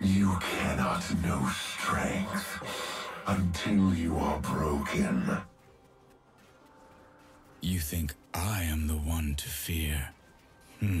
You cannot know strength until you are broken. You think I am the one to fear? Hmm.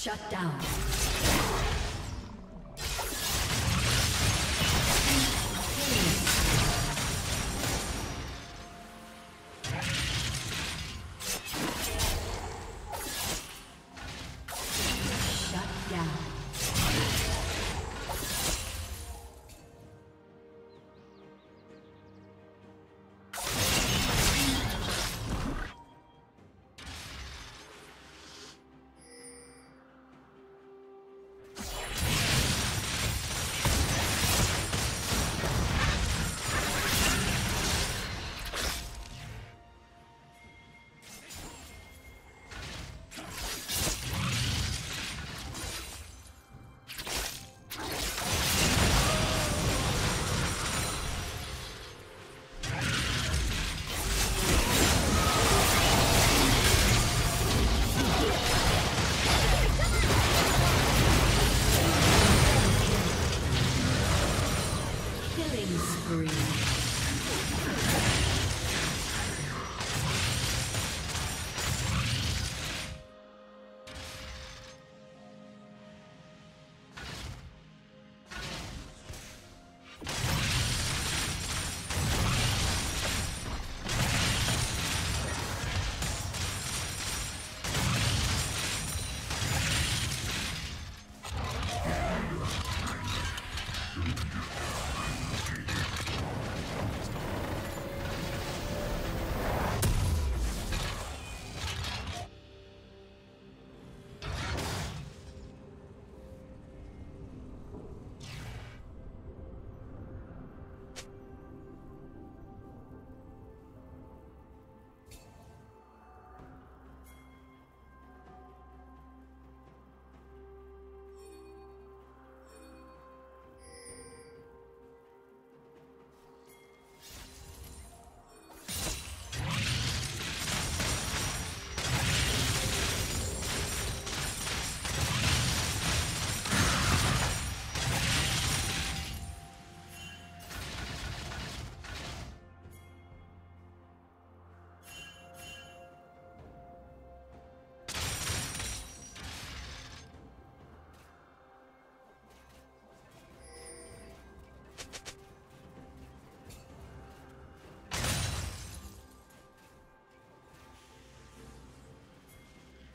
Shut down.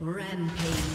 Rampage.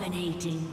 Dominating.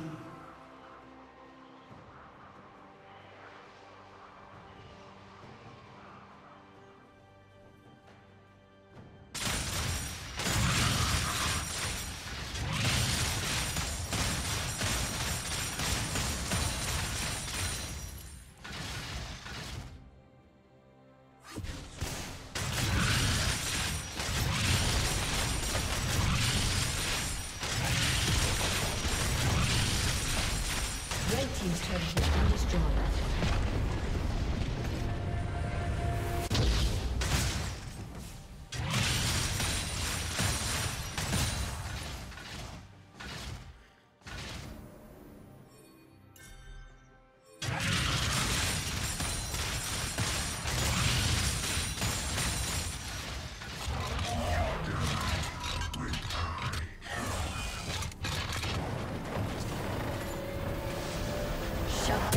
Shut down.